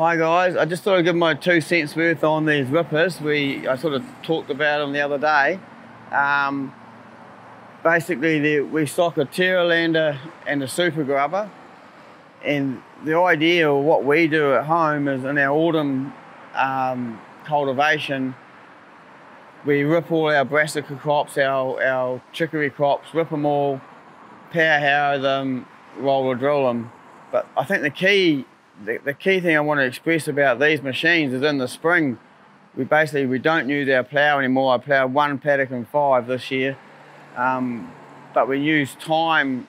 Hi guys, I just thought I'd give my two cents worth on these rippers. We I sort of talked about them the other day. Um, basically, the, we stock a Terralander and a Super Grubber, and the idea of what we do at home is in our autumn um, cultivation, we rip all our brassica crops, our, our chicory crops, rip them all, power harrow them, roller drill them. But I think the key, the, the key thing I want to express about these machines is in the spring, we basically, we don't use our plough anymore. I ploughed one paddock and five this year. Um, but we use time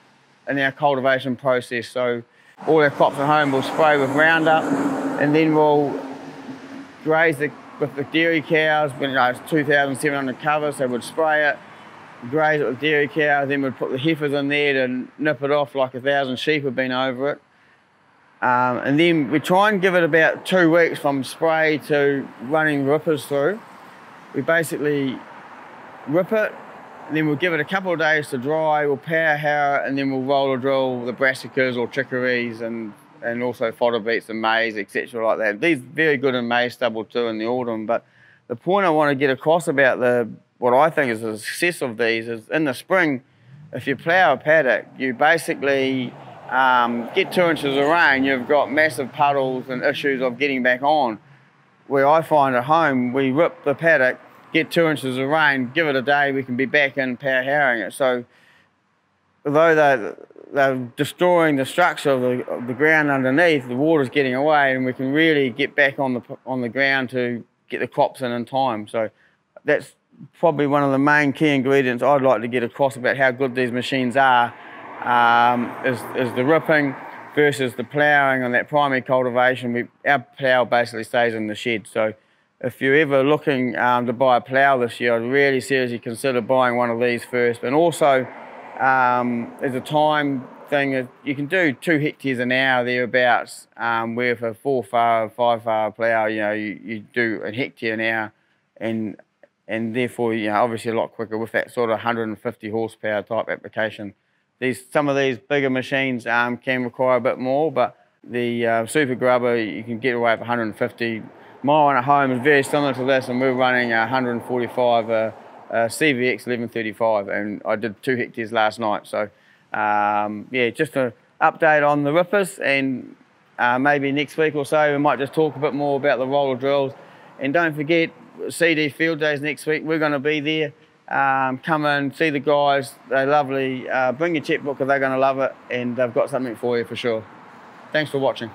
in our cultivation process. So all our crops at home will spray with Roundup and then we'll graze the, with the dairy cows, when you know, it's 2,700 cover, so we'd spray it, graze it with dairy cows, then we'd put the heifers in there to nip it off like a thousand sheep have been over it. Um, and then we try and give it about two weeks from spray to running rippers through. We basically rip it, then we'll give it a couple of days to dry, we'll power harrow, and then we'll roller drill the brassicas or chicories and and also fodder beets and maize, etc. like that. These very good in maize stubble too in the autumn. But the point I want to get across about the what I think is the success of these is in the spring, if you plough a paddock, you basically um, get two inches of rain, you've got massive puddles and issues of getting back on. Where I find at home, we rip the paddock, get two inches of rain, give it a day, we can be back in power harrowing it. So although they're, they're destroying the structure of the, of the ground underneath, the water's getting away and we can really get back on the, on the ground to get the crops in in time. So that's probably one of the main key ingredients I'd like to get across about how good these machines are, um, is, is the ripping versus the ploughing on that primary cultivation. We, our plough basically stays in the shed. So if you're ever looking um, to buy a plough this year, I'd really seriously consider buying one of these first. And also, um, there's a time thing. You can do two hectares an hour thereabouts, um, where for four furrow, five furrow plough, you know, you, you do a hectare an hour, and and therefore, you know, obviously a lot quicker with that sort of 150 horsepower type application. These some of these bigger machines um, can require a bit more, but the uh, Super Grubber you can get away with 150. My one at home is very similar to this, and we're running 145. Uh, uh, CVX 1135, and I did two hectares last night. So, um, yeah, just an update on the rippers, and uh, maybe next week or so we might just talk a bit more about the roller drills. And don't forget, CD Field Days next week. We're going to be there. Um, come and see the guys. They're lovely. Uh, bring your checkbook because they're going to love it, and they've got something for you for sure. Thanks for watching.